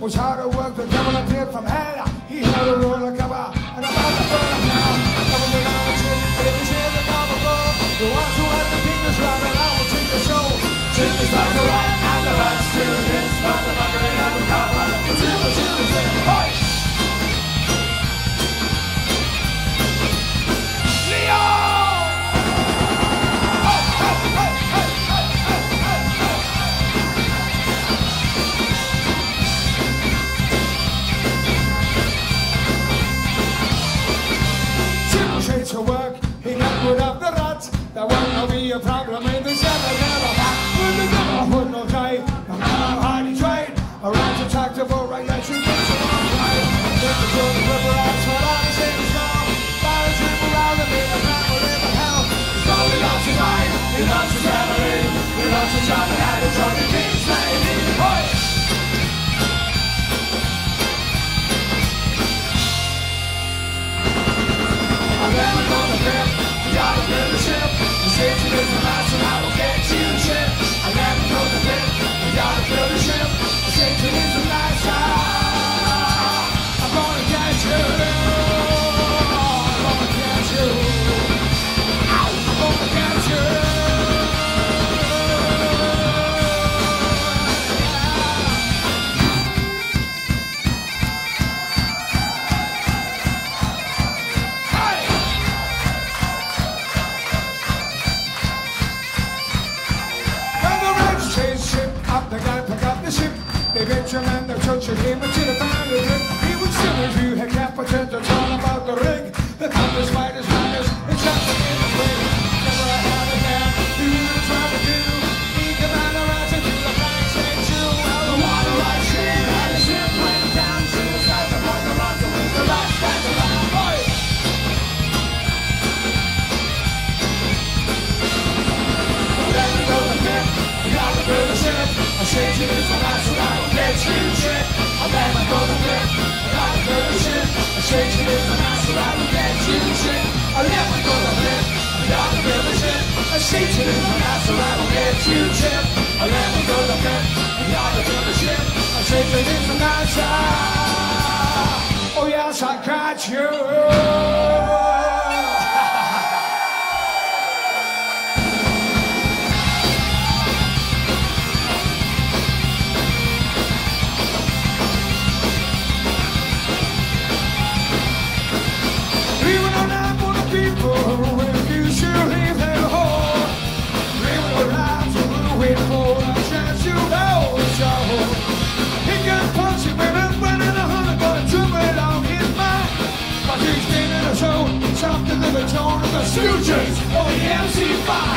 was hard at work, the devil appeared from hell. He had a roller cover and about to burn up now. Been on a trip, but it was here the cover The ones who had the fingers round I will take the show. Take the stars around rats. There won't be a problem in this ever never. With the neighborhood no day, no matter how he tried. Around the tractable right that you get some on right. Take the to the river eyes, what I say is wrong. Fire trip around the middle, time will live in hell. He's only lost his mind, he lost his family. He lost his job and had to join the king's lady. Bet your the church him until the rig. He would still review her captain I to this one, that's I will get you shit. I me go the pit, I got to build a ship. I to this one, that's what I will get you shit. I me go the pit, I got to build a ship. I say to this one, Oh yes, I got you. future. OEMC5.